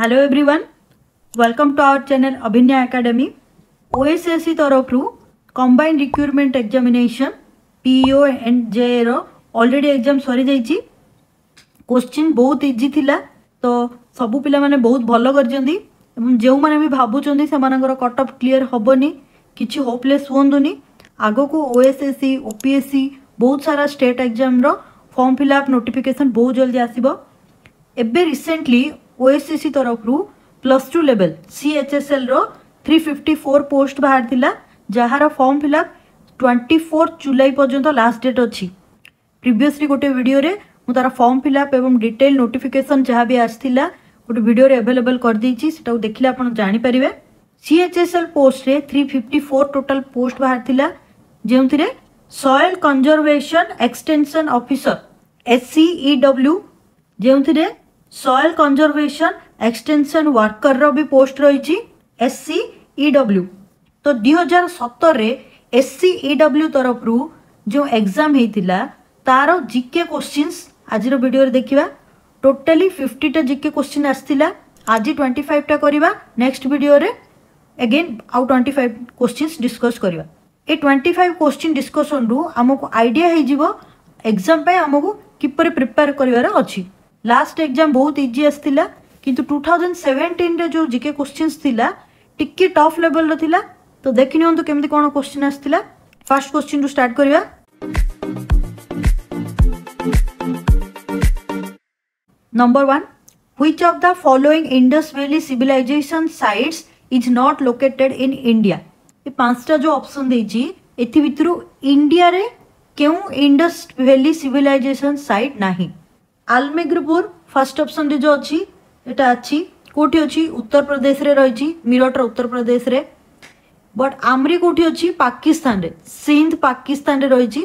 Hello everyone welcome to our channel Abhinya academy OSSC તરફથી combined recruitment examination PO and જેએરો already exam ସରିଯାଇଛି question ବହୁତ easy ଥିଲା ତ ସବୁ ପିଲାମାନେ ବହୁତ ଭଲ କରିଛନ୍ତି ଏବଂ ଯେଉଁମାନେ ବି ଭାବୁଛନ୍ତି ସେମାନଙ୍କର କଟ୍ ଅଫ୍ କ୍ଲିଅର୍ ହେବନି କିଛି ହୋପଲେସ୍ ହୁଅନ୍ତୁନି ଆଗକୁ ଓଏସ୍ଏସ୍ସି ଓପିଏସ୍ସି ବହୁତ ସାରା ଷ୍ଟେଟ୍ ଏକ୍ଜାମ୍ର ଫର୍ମ ଫିଲ୍ଅପ୍ ନୋଟିଫିକେସନ୍ ବହୁତ ଜଲ୍ଦି ଆସିବ ଏବେ ରିସେଣ୍ଟଲି ଓଏସିସି ତରଫରୁ ପ୍ଲସ୍ ଟୁ ଲେଭେଲ୍ ସିଏଚ୍ଏସ୍ଏଲ୍ର থ্রি ফিফটি ফোর পোস্ট বাহার লা যার form fill up twenty four July পর্যন্ত লাস্ট ডেট অছি প্রিভিয়সলি গোটে ভিডিওরে মু তার ফর্ম ফিল আপ এবং ডিটেল নোটিফিকেসন যা বি আসছিলা গোটে ভিডিওরে এভেলেবল করেদেছি সেটা দেখলে আপনার জাঁপারে CHSL পোস্টরে three fifty four total post বাহার লা যে soil conservation extension officer SCEW যে सयल कंजरवेशन एक्सटेनसन वर्कर भी पोस्ट रही एस सी डब्ल्यू तो दुई हजार सतर में एस सी e डब्ल्यू तरफ रू जो एग्जाम होता तार जिके क्वेश्चन आज देखा टोटाली फिफ्टीटा जिके क्वेश्चन आसाला आज ट्वेंटी फाइवटा करवा नेक्स्ट भिडियो अगेन आउ ट्वेंटी फाइव क्वेश्चन डिस्कस करवा ये ट्वेंटी फाइव क्वेश्चन डिस्कसन रु आमको आईडिया एग्जाम आमको किपर प्रिपेयर करार अच्छी ଲାଷ୍ଟ ଏକ୍ଜାମ୍ ବହୁତ ଇଜି ଆସିଥିଲା କିନ୍ତୁ ଟୁ ଥାଉଜେଣ୍ଡ ସେଭେଣ୍ଟିନ୍ରେ ଯେଉଁ ଜିକେ କୋଶ୍ଚିନ୍ସ ଥିଲା ଟିକେ ଟଫ୍ ଲେଭେଲ୍ର ଥିଲା ତ ଦେଖିନିଅନ୍ତୁ କେମିତି କ'ଣ କୋଶ୍ଚିନ୍ ଆସିଥିଲା ଫାର୍ଷ୍ଟ କୋଶ୍ଚିନ୍ରୁ ଷ୍ଟାର୍ଟ କରିବା number one which of the following Indus valley civilization sites is not located in India ଏ ପାଞ୍ଚଟା ଯେଉଁ ଅପସନ୍ ଦେଇଛି ଏଥି ଭିତରୁ ଇଣ୍ଡିଆରେ କେଉଁ ଇଣ୍ଡସ୍ ଭ୍ୟାଲି ସିଭିଲାଇଜେସନ୍ ସାଇଟ୍ ନାହିଁ ଆଲମେଗ୍ରିପୁର ଫାର୍ଷ୍ଟ ଅପସନ୍ରେ ଯେଉଁ ଅଛି এটা ଅଛି କେଉଁଠି ଅଛି ଉତ୍ତରପ୍ରଦେଶରେ ରହିଛି ମିରଟର ଉତ୍ତରପ୍ରଦେଶରେ ବଟ୍ ଆମରି କେଉଁଠି ଅଛି ପାକିସ୍ତାନରେ ସିନ୍ଧ ପାକିସ୍ତାନରେ ରହିଛି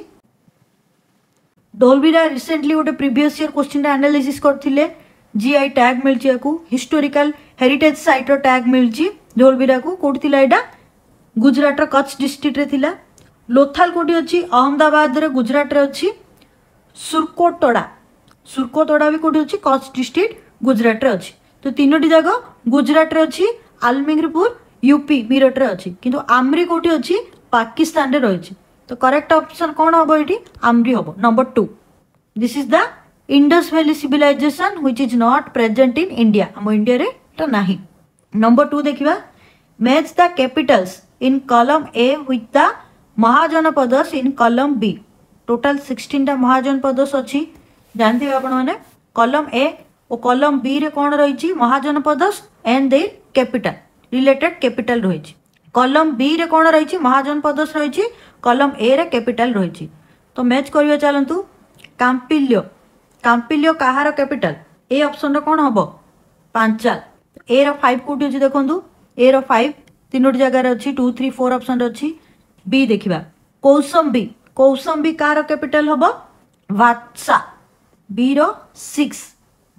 ଢୋଲବିରା ରିସେଣ୍ଟଲି ଗୋଟେ ପ୍ରିଭିୟସ୍ ଇୟର୍ କୋଶ୍ଚିନ୍ଟା ଆନାଲିସିସ୍ କରିଥିଲେ ଜିଆଇ ଟ୍ୟାଗ୍ ମିଳିଛି ୟାକୁ ହିଷ୍ଟୋରିକାଲ୍ ହେରିଟେଜ୍ ସାଇଟ୍ର ଟ୍ୟାଗ୍ ମିଳିଛି ଢୋଲବିରାକୁ କେଉଁଠି ଥିଲା ଏଇଟା ଗୁଜରାଟର କଚ୍ଛ ଡିଷ୍ଟ୍ରିକ୍ଟରେ ଥିଲା ଲୋଥାଲ କେଉଁଠି ଅଛି ଅହମ୍ମଦାବାଦରେ ଗୁଜରାଟରେ ଅଛି ସୁରକୋଟଡ଼ା ସୁର୍କତଡ଼ା ବି କେଉଁଠି ଅଛି କଚ୍ଛ ଡିଷ୍ଟ୍ରିକ୍ଟ ଗୁଜରାଟରେ ଅଛି ତ ତିନୋଟି ଯାକ ଗୁଜରାଟରେ ଅଛି ଆଲମିରପୁର ୟୁପି ମିରଟରେ ଅଛି କିନ୍ତୁ ଆମ୍ରି କେଉଁଠି ଅଛି ପାକିସ୍ତାନରେ ରହିଛି ତ କରେକ୍ଟ ଅପସନ୍ କ'ଣ ହେବ ଏଠି ଆମ୍ରି ହେବ number two this is the Indus valley civilization which is not present in India ଆମ ଇଣ୍ଡିଆରେ ଏଇଟା ନାହିଁ ନମ୍ବର ଟୁ ଦେଖିବା match the capitals in column A with the mahajanapadas in column B total ସିକ୍ସଟିନ୍ଟା ମହାଜନପଦସ୍ ଅଛି ଜାଣିଥିବେ ଆପଣମାନେ କଲମ୍ ଏ ଓ କଲମ୍ ବିରେ କ'ଣ ରହିଛି ମହାଜନପଦ ଏଣ୍ଡ ଦେଇ କ୍ୟାପିଟାଲ ରିଲେଟେଡ୍ କ୍ୟାପିଟାଲ ରହିଛି କଲମ୍ ବିରେ କ'ଣ ରହିଛି ମହାଜନପଦ ରହିଛି କଲମ୍ ଏରେ କ୍ୟାପିଟାଲ ରହିଛି ତ ମ୍ୟାଚ୍ କରିବା ଚାଲନ୍ତୁ କାମ୍ପିଲ୍ୟ କାମ୍ପିଲ୍ୟ କାହାର କ୍ୟାପିଟାଲ ଏ ଅପସନ୍ର କ'ଣ ହେବ ପାଞ୍ଚାଲ ଏର ଫାଇଭ୍ କେଉଁଠି ଅଛି ଦେଖନ୍ତୁ ଏର ଫାଇଭ୍ ତିନୋଟି ଜାଗାରେ ଅଛି ଟୁ ଥ୍ରୀ ଫୋର୍ ଅପସନ୍ରେ ଅଛି ବି ଦେଖିବା କୌଶମ୍ବି କୌଶମ୍ବି କାହାର କ୍ୟାପିଟାଲ ହେବ ଭାତ୍ସା ବିର ସିକ୍ସ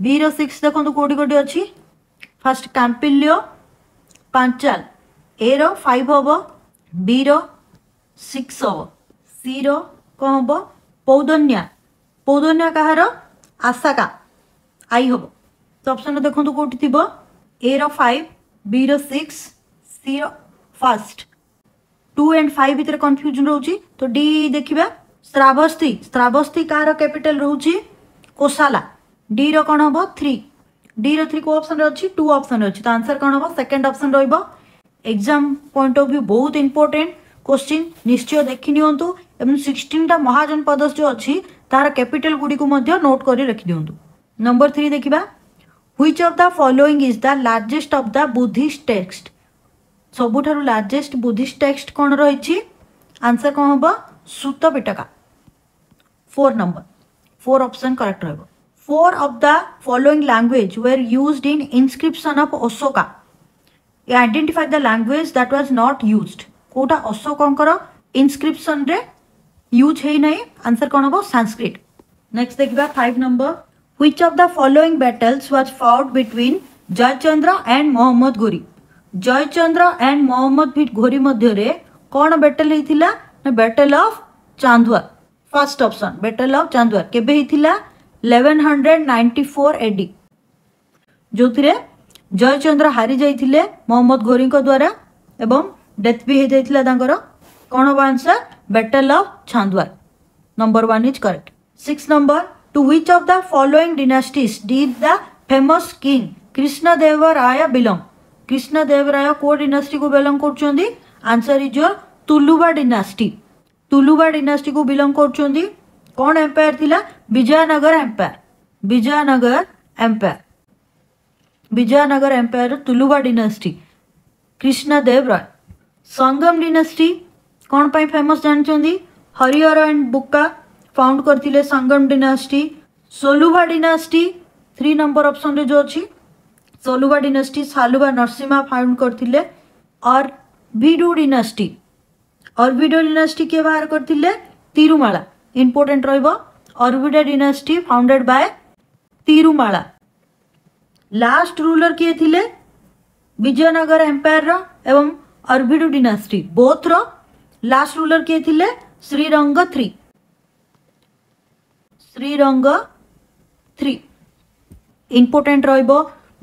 ବିର ସିକ୍ସ ଦେଖନ୍ତୁ କେଉଁଠି କେଉଁଠି ଅଛି ଫାର୍ଷ୍ଟ କାମ୍ପିଲ୍ୟ ପାଞ୍ଚାଲ ଏର ଫାଇଭ୍ ହେବ ବିର ସିକ୍ସ ହେବ ସିର କ'ଣ ହେବ ପୌଦନ୍ୟା ପୌଦନ୍ୟା କାହାର ଆଶାକା ଆଇ ହେବ ତ ଅପସନ୍ ଦେଖନ୍ତୁ କେଉଁଠି ଥିବ ଏର ଫାଇଭ୍ ବିର ସିକ୍ସ ସିର ଫାର୍ଷ୍ଟ ଟୁ ଆଣ୍ଡ ଫାଇଭ୍ ଭିତରେ କନଫ୍ୟୁଜନ୍ ରହୁଛି ତ ଡି ଦେଖିବା ଶ୍ରାବସ୍ଥି ଶ୍ରାବସ୍ଥି କାହାର କ୍ୟାପିଟାଲ୍ ରହୁଛି କୋସାଲା ଡିର କ'ଣ ହେବ ଥ୍ରୀ ଡିର ଥ୍ରୀ କେଉଁ ଅପସନ୍ରେ ଅଛି ଟୁ ଅପସନ୍ରେ ଅଛି ତ ଆନ୍ସର୍ କ'ଣ ହେବ ସେକେଣ୍ଡ ଅପସନ୍ ରହିବ ଏକ୍ଜାମ୍ ପଏଣ୍ଟ ଅଫ୍ ଭ୍ୟୁ ବହୁତ ଇମ୍ପୋର୍ଟାଣ୍ଟ କୋଶ୍ଚିନ୍ ନିଶ୍ଚୟ ଦେଖି ନିଅନ୍ତୁ ଏବଂ ସିକ୍ସଟିନ୍ଟା ମହାଜନ ପଦସ ଯେଉଁ ଅଛି ତାର କ୍ୟାପିଟାଲ ଗୁଡ଼ିକୁ ମଧ୍ୟ ନୋଟ୍ କରି ରଖିଦିଅନ୍ତୁ ନମ୍ବର ଥ୍ରୀ ଦେଖିବା which of the following is the largest of the Buddhist text ସବୁଠାରୁ ଲାର୍ଜେଷ୍ଟ ବୁଦ୍ଧିଷ୍ଟ ଟେକ୍ସଟ କ'ଣ ରହିଛି ଆନ୍ସର୍ କ'ଣ ହେବ Sutta Pitaka four number four option correct रहेगा four of the following language were use in inscription of Ashoka ये identify the language that was not use कौटा Ashok inscription use है ना answer कौन हम सांस्क्रिट नेक्स्ट देखा five number which of the following battles was fought between Jaichandra and Mohammad Ghori Jaichandra and Mohammad घोरी मध्य कौन battle होता ना battle of Chandwar first option battle of Chandawar के eleven hundred ninety four AD जो थे जयचंद्र हारी जाते मोहम्मद घोरी द्वारा एवं डेथ भी हो होता कौन हम answer battle of Chandawar number one is correct six number two which of the following dynasties did the famous king Krishnadeva Raya belong Krishnadeva Raya को डिनास्टी को बिलंग कर answer is your Tuluva dynasty Tuluva ଡିନାଷ୍ଟିକୁ belong କରୁଛନ୍ତି କ'ଣ empire ଥିଲା Vijayanagara empire Vijayanagara empire Vijayanagara empire Tuluva dynasty Krishnadeva Raya Sangama dynasty କ'ଣ ପାଇଁ famous ଜାଣିଛନ୍ତି Harihar and ବୁକା ଫାଉଣ୍ଡ କରିଥିଲେ ସଙ୍ଗମ ଡିନାଷ୍ଟି ସୋଲୁଭା ଡିନାଷ୍ଟି ଥ୍ରୀ ନମ୍ବର ଅପସନ୍ରେ ଯେଉଁ ଅଛି ସୋଲୁଭା ଡିନାଷ୍ଟି ସାଲୁଭା ନରସିମ୍ହା ଫାଉଣ୍ଡ କରିଥିଲେ ଅର୍ ଭିଡୁ ଡିନାଷ୍ଟି ଅର୍ବିଡୋ ଡିନାଷ୍ଟି କିଏ ବାହାର କରିଥିଲେ ତିରୁମାଳା ଇମ୍ପୋର୍ଟାଣ୍ଟ ରହିବ Aravidu dynasty founded by Tirumala last ruler କିଏ ଥିଲେ ବିଜୟନଗର ଏମ୍ପାୟାରର ଏବଂ ଅର୍ବିଡୁ ଡିନାଷ୍ଟି ବୋଥ୍ର ଲାଷ୍ଟ ରୁଲର କିଏ ଥିଲେ Sriranga three Sriranga three important ରହିବ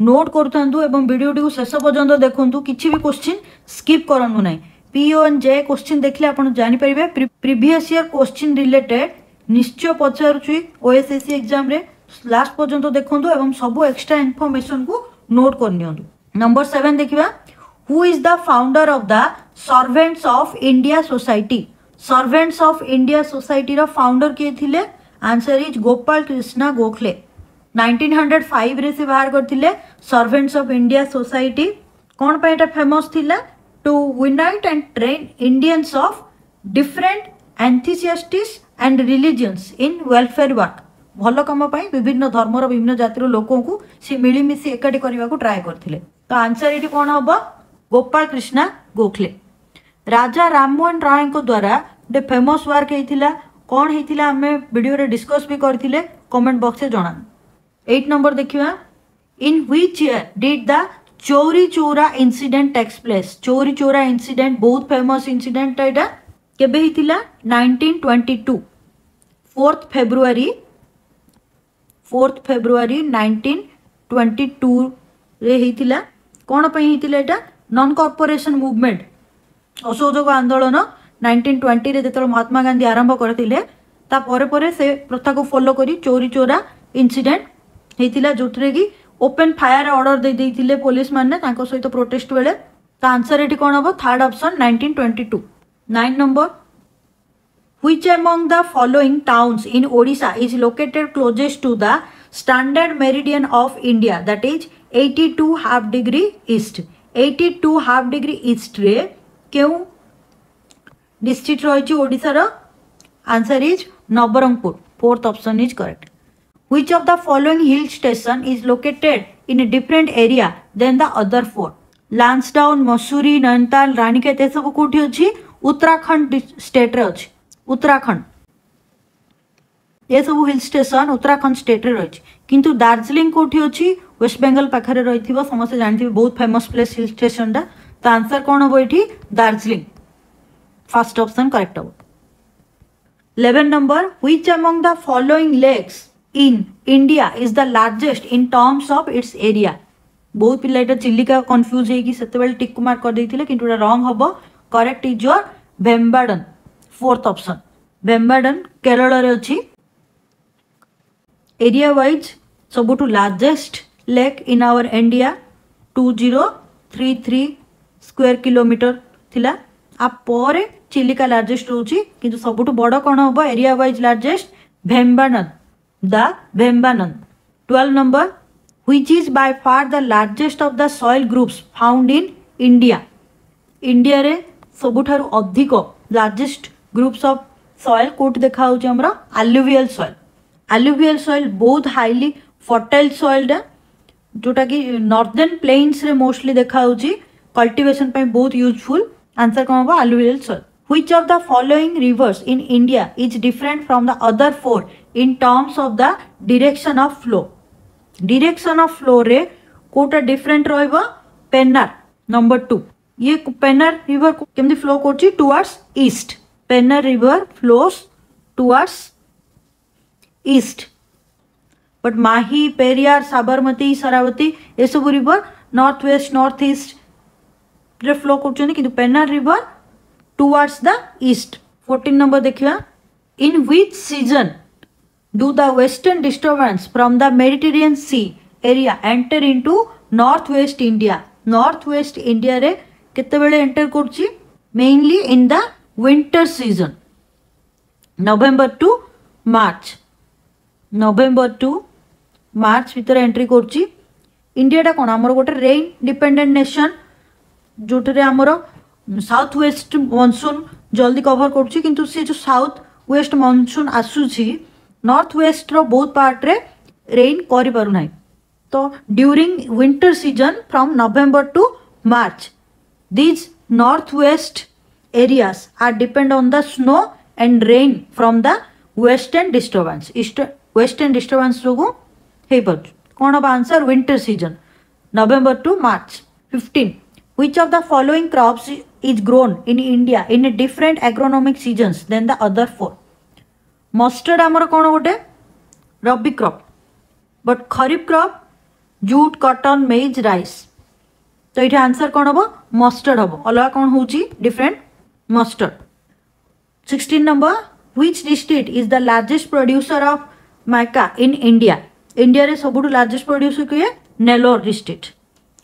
ନୋଟ୍ କରୁଥାନ୍ତୁ ଏବଂ ଭିଡ଼ିଓଟିକୁ ଶେଷ ପର୍ଯ୍ୟନ୍ତ ଦେଖନ୍ତୁ କିଛି ବି କୋଶ୍ଚିନ୍ ସ୍କିପ୍ କରନ୍ତୁ ନାହିଁ पीओ एंड जे क्वेश्चन देखले आपण जानि परिबे प्रीवियस ईयर क्वेश्चन रिलेटेड निश्चय पचारुचि ओएसएससी एग्जाम रे लास्ट पर्यंत देखंतु एवं सब एक्स्ट्रा इन्फॉर्मेशन को नोट करनियंतु नंबर 7 देखिबा who is the founder of the Servants of India Society Servants of India Society रा फाउंडर के थिले आंसर इज गोपाल कृष्णा गोखले 1905 रे से बाहर करथिले सर्वेंट्स ऑफ इंडिया सोसाइटी कोन पे एटा फेमस थिला to unite and train Indians of different enthusiasts and religions in welfare work. भल कम विभिन्न धर्म विभिन्न जातिर लोक मिलमिश एकाठी करने को ट्राए करते तो आंसर ये कौन हम गोपाल कृष्णा गोखले राजा राममोहन राय द्वारा गोटे फेमस वर्क होता कौन होता आम भिडियो डिस्कस भी करें कमेंट बक्स जना एट नंबर देखा in which year did the Chauri Chaura incident takes place चोरी चोरा इनसीडेंट बहुत फेमस इनसीडेंट इनसीडेट यहाँ के nineteen twenty two fourth February fourth February nineteen twenty two रेला कौन पर नन कर्पोरेसन मुभमेंट असहयोग आंदोलन नाइंटीन ट्वेंटी जिते महात्मा गांधी आरंभ करते परे परे से प्रथा को फॉलो करी चोरी चोरा इनसीडेंट होता जो थे ଓପେନ୍ ଫାୟାର ଅର୍ଡର ଦେଇଦେଇଥିଲେ ପୋଲିସମାନେ ତାଙ୍କ ସହିତ ପ୍ରୋଟେଷ୍ଟ ବେଳେ ତା ଆନ୍ସର ଏଠି କ'ଣ ହେବ third option nineteen twenty two nine number which among the following towns in Odisha is located closest to the standard meridian of India that is 82 half degree east 82 half degree east रे क्यों district रही ओडार answer is Nabarangpur fourth option is correct Which of the following hill station is located in a different area than the other four? Lansdowne Mussoorie Nainital Ranikhet ଏସବୁ କେଉଁଠି ଅଛି ଉତ୍ତରାଖଣ୍ଡ ଷ୍ଟେଟ୍ରେ ଅଛି ଉତ୍ତରାଖଣ୍ଡ ଏସବୁ hill station Uttarakhand ଷ୍ଟେଟ୍ରେ ରହିଛି କିନ୍ତୁ ଦାର୍ଜିଲିଂ କେଉଁଠି ଅଛି ୱେଷ୍ଟବେଙ୍ଗଲ ପାଖରେ ରହିଥିବ ସମସ୍ତେ बहुत फेमस प्लेस हिल स्टेशन टा तो आंसर कौन हम ये दार्जिलिंग ଫାର୍ଷ୍ଟ ऑप्शन करेक्ट हम eleven number which among the following lakes in India is the largest in terms of its area. ବହୁତ ପିଲା ଏଇଟା ଚିଲିକା କନଫ୍ୟୁଜ୍ ହେଇକି ସେତେବେଳେ ଟିକୁ ମାର୍କ କରିଦେଇଥିଲେ କିନ୍ତୁ ଏଇଟା ରଙ୍ଗ ହବ correct is your Vembanad fourth option Vembanad କେରଳରେ ଅଛି ଏରିଆ ୱାଇଜ୍ ସବୁଠୁ largest lake in our India two zero three three square kilometre ଥିଲା ଆ ପରେ ଚିଲିକା ଲାର୍ଜେଷ୍ଟ ରହୁଛି କିନ୍ତୁ ସବୁଠୁ ବଡ଼ କ'ଣ ହେବ area wise largest Vembanad the Vembanand. 12 number, which is by far the largest of the soil groups found in India. India रे ସବୁଠାରୁ ଅଧିକ ଲାର୍ଜେଷ୍ଟ ଗ୍ରୁପ୍ସ ଅଫ୍ ସଏଲ୍ କେଉଁଠି ଦେଖାହେଉଛି ଆମର ଆଲୁଭିଆଲ୍ ସଏଲ୍ ଆଲୁଭିଆଲ୍ ସଏଲ୍ ବହୁତ ହାଇଲି ଫର୍ଟାଇଲ୍ ସଏଲ୍ଟା ଯେଉଁଟାକି northern ପ୍ଲେନ୍ସରେ ମୋଷ୍ଟଲି ଦେଖାହେଉଛି କଲ୍ଟିଭେସନ୍ ପାଇଁ ବହୁତ ୟୁଜଫୁଲ୍ ଆନ୍ସର୍ କ'ଣ ହେବ alluvial soil Which of the following rivers in India is different from the other four in terms of the direction of flow? Direction of flow re kota different ରହିବ Pennar number two ଇଏ Pennar river କେମିତି flow କରୁଛି towards east Pennar river flows towards east but mahi periyar sabarmati saravati एसबू river northwest northeast re flow रे flow कर Pennar river towards the east. 14 number देखिवा In which season do the western disturbance from the Mediterranean Sea area enter into northwest India? Northwest India रे केतेबेले enter करछि mainly in the winter season. November to March. November to March ভিতর entry করছি ইন্ডিয়াটা কোন আমার গোটে rain dependent nation ଯେଉଁଠାରେ ଆମର साउथ वेस्ट मनसून जल्दी कभर कर साउथ वेस्ट मनसून आसूसी नर्थ वेस्ट रोत पार्ट्रे रेन कर तो during winter season from November to March these north west area are depend on the snow and rain from the western disturbance western disturbance जो पार कौन हम answer winter season November to March fifteen which of the following crops is grown in India in different agronomic seasons than the other four. Mustard ଆମର କ'ଣ ଗୋଟେ ରବି crop. But kharif crop jute, cotton, maize, rice. ତ ଏଇଠି answer କ'ଣ ହେବ mustard ହେବ ଅଲଗା କ'ଣ ହେଉଛି different mustard sixteen number which district is the largest producer of mica in India ଇଣ୍ଡିଆରେ ସବୁଠୁ ଲାର୍ଜେଷ୍ଟ ପ୍ରଡ୍ୟୁସର କିଏ ନେଲୋର ଡିଷ୍ଟ୍ରିକ୍ଟ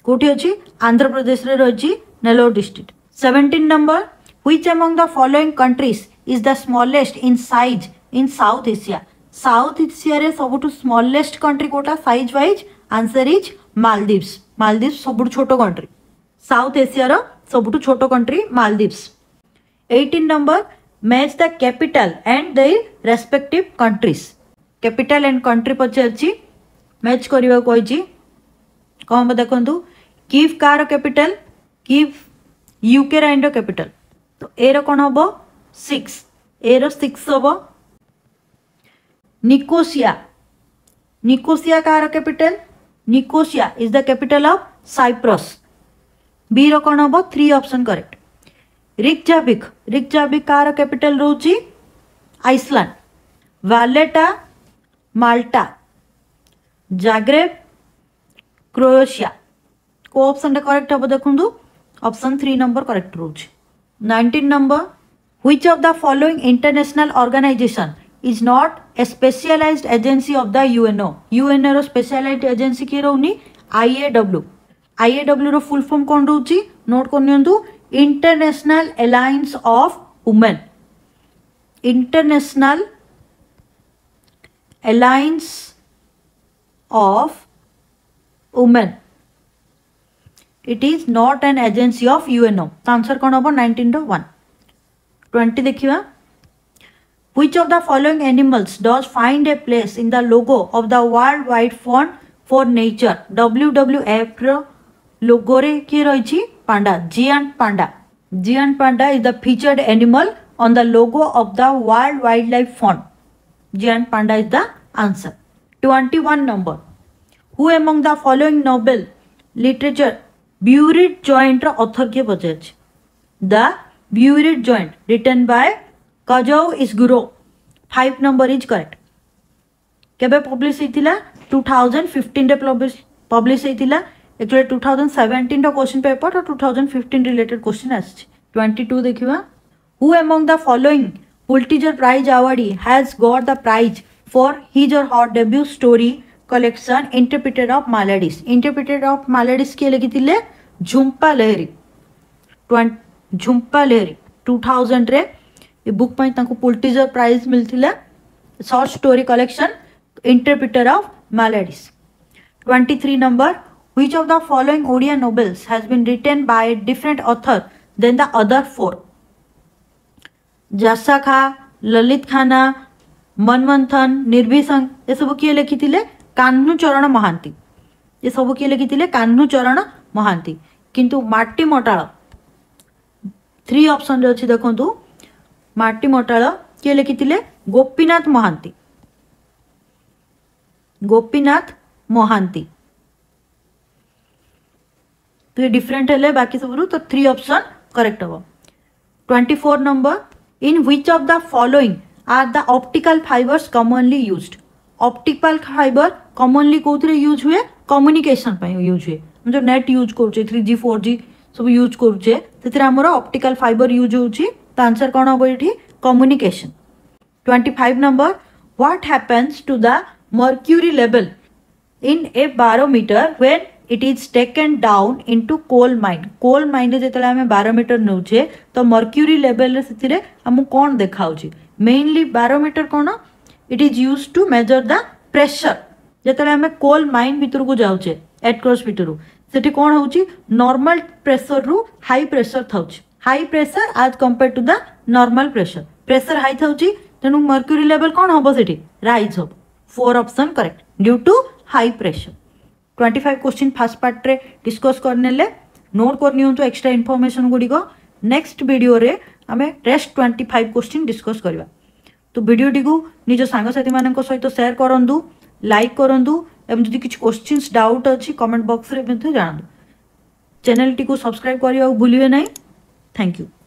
କେଉଁଠି ଅଛି ଆନ୍ଧ୍ରପ୍ରଦେଶରେ ରହିଛି Nellore district 17 number, which among the following countries is the smallest in size in South Asia? South Asia ସବୁଠୁ smallest country କୋଉଟା size wise answer is Maldives. Maldives ସବୁଠୁ choto country. South Asia ର ସବୁଠୁ ଛୋଟ country Maldives. 18 number, match the capital and their respective countries. Capital and country ପଚାରିଛି match କରିବାକୁ କହିଛି କ'ଣ ହେବ ଦେଖନ୍ତୁ Kiev କାହାର capital. Kiev यूके रईनर कैपिटल तो एरो कौन हम सिक्स एरो सिक्स हम Nicosia Nicosia car capital Nicosia is the capital of Cyprus B रण हम three option correct Reykjavik Reykjavik car capital रोज Iceland Valletta Malta Zagreb Croatia को ऑप्शन रे करेक्ट हम देखूँ option three number correct rose nineteen number which of the following international organization is not a specialise agency of the UNO UNO racial agency किए रोनि IAW IAW रुल firm कौन रोच note कर International Alliance of Women International Alliance of Women it is not an agency of UNO. The answer कौन होगा 19 to 1 20 देखिवा Which of the following animals does find a place in the logo of the World Wide Fund for Nature WWF logo रे की रहिछि Panda. Giant panda. Giant panda is the featured animal on the logo of the World Wildlife Fund. Giant panda is the answer. 21 number. Who among the following Nobel literature buried giant रथर्घ्य Bajaj the buried giant written by Kazuo Ishiguro five number is correct के publish होता two thousand fifteen रे publish होता actually two thousand seventeen रोश्चिन paper और two thousand fifteen related question आवेंटी two देखा who among the following Pulitzer prize awardee has got the prize for his or her debut story collection Interpreter of Maladies Interpreter of Maladies किए लगी थी ले Jhumpa Lahiri twenty Jhumpa Lahiri two thousand रे ये book पर तंको Pulitzer prize मिलती ले short story collection interpreter of maladies twenty three number which of the following Odia novels has been written by different author than the other four जसा खा ललित खाना मनमंथन निर्भीशंक ये सब किए लिखी थी कान्हूचरण महांती ये सब किए लिखी कान्हूचरण महांती किंतु मट्टी मटा थ्री अप्सन अच्छी देखूँ मट्टी मटा किए लिखी थे गोपीनाथ महांती गोपीनाथ महांती तो ये डिफरेन्ट है बाकी सब तो three option correct hey twenty four number in which of the following are the optical fibres commonly used optical fibre commonly କେଉଁଥିରେ ୟୁଜ୍ ହୁଏ କମ୍ୟୁନିକେସନ୍ ପାଇଁ ୟୁଜ୍ ହୁଏ ଆମେ ଯେଉଁ ନେଟ୍ ୟୁଜ୍ କରୁଛେ ଥ୍ରୀ ଜି ଫୋର୍ ଜି ସବୁ ୟୁଜ୍ କରୁଛେ ସେଥିରେ ଆମର ଅପ୍ଟିକାଲ ଫାଇବର ୟୁଜ୍ ହେଉଛି ତା ଆନ୍ସର୍ କ'ଣ ହେବ ଏଠି communication twenty five number what happens to the mercury ଲେବଲ୍ in a barometer when it is taken down into coal mine coal মাইন্রে যেতবে আমি বারোমিটর নেউছে তো মর্ক্যুরি লেভেল সেতিরে আমি কোণ দেখাউছি মেইনলি বারোমিটর কোণ it is use to measure the pressure ଯେତେବେଳେ ଆମେ coal mine ଭିତରକୁ ଯାଉଛେ ଏଟକ୍ରସ୍ ଭିତରୁ ସେଠି କ'ଣ ହେଉଛି ନର୍ମାଲ ପ୍ରେସରରୁ ହାଇ ପ୍ରେସର ଥାଉଛି high pressure as compare to the normal pressure pressure high ଥାଉଛି ତେଣୁ ମର୍କ୍ୟୁରି ଲେଭେଲ କ'ଣ ହେବ ସେଠି ରାଇଜ୍ ହେବ four option correct due to high pressure twenty five question first ପାର୍ଟରେ discuss କରିନେଲେ ନୋଟ୍ କରିନିଅନ୍ତୁ ଏକ୍ସଟ୍ରା ଇନଫର୍ମେସନ୍ ଗୁଡ଼ିକ ନେକ୍ସଟ ଭିଡ଼ିଓରେ ଆମେ rest twenty five question discuss କରିବା তো ଭିଡ଼ିଓଟିକୁ ନିଜ ସାଙ୍ଗସାଥିମାନଙ୍କ ସହିତ ସେୟାର କରନ୍ତୁ ଲାଇକ୍ କରନ୍ତୁ ଏବଂ ଯଦି କିଛି କୋଶ୍ଚିନ୍ସ ଡାଉଟ୍ ଅଛି କମେଣ୍ଟ ବକ୍ସରେ ମଧ୍ୟ ଜାଣନ୍ତୁ ଚ୍ୟାନେଲଟିକୁ ସବସ୍କ୍ରାଇବ୍ କରିବାକୁ ଭୁଲିବେ ନାହିଁ ଥ୍ୟାଙ୍କ ୟୁ